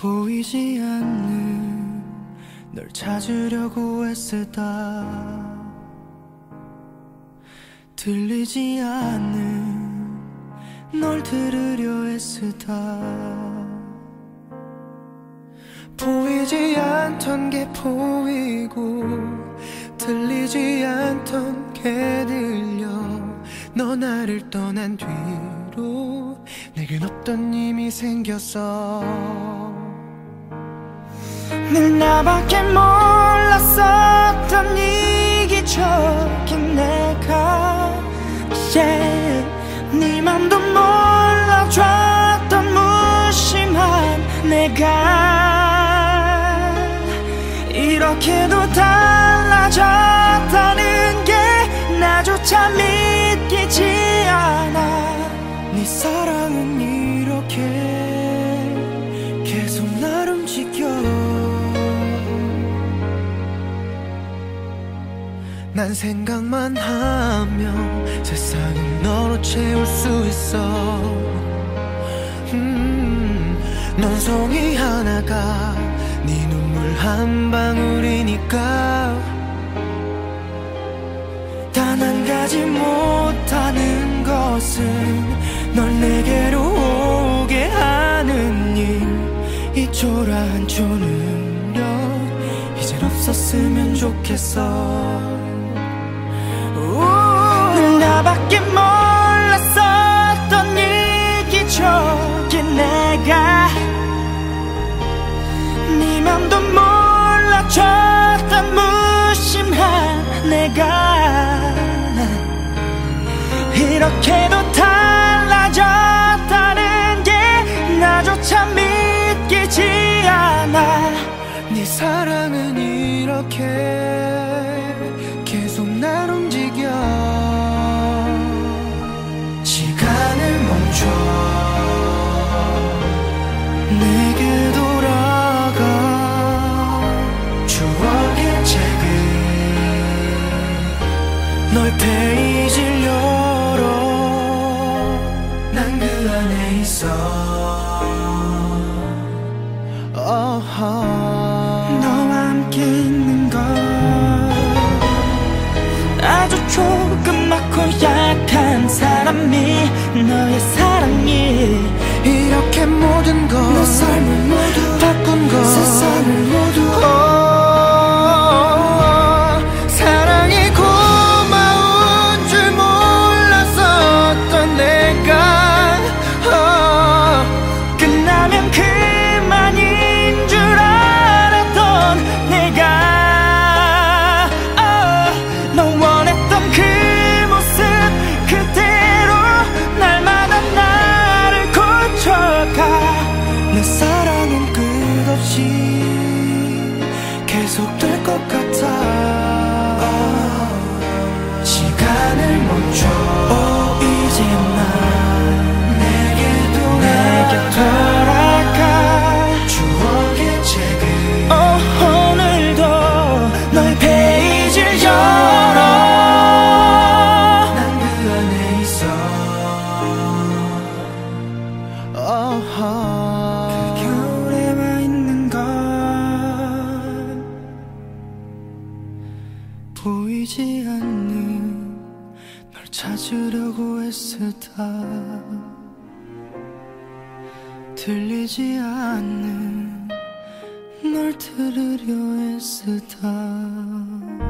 보이지 않는 널 찾으려고 애쓰다. 들리지 않는 널 들으려 애쓰다. 보이지 않던 게 보이고 들리지 않던 게 들려. 너 나를 떠난 뒤로 내겐 없던 힘이 생겼어 늘 나밖에 몰랐었던 이기적인 내가 yeah. 네 맘도 몰라줬던 무심한 내가 이렇게도 달라졌다는 게 나조차 믿 난 생각만 하면 세상을 너로 채울 수 있어. 음, 넌 송이 하나가 네 눈물 한 방울이니까. 단한 가지 못하는 것은 널 내게로 오게 하는 일 이 초라한 초능력 이젠 없었으면 좋겠어. 늘 나밖에 몰랐었던 이 기적인 내가 네 맘도 몰라줬던 무심한 내가 이렇게도 달라졌다는 게 나조차 믿기지 않아. 네 사랑은 이렇게 널 페이지를 열어 난 그 안에 있어. 너와 함께 있는 것 아주 조그맣고 약한 사람이 너의 사랑이 이렇게 모든 것내 삶을 모두 바꾼 것 세상을 계속될 것 같아. 시간을 멈춰. 오 이제 난 내게 돌아가. 추억의 책을 오 오늘도 널 페이지를 열어. 난 그 안에 있어. 그겨 찾으려고 애쓰다 들리지 않는 널 들으려 애쓰다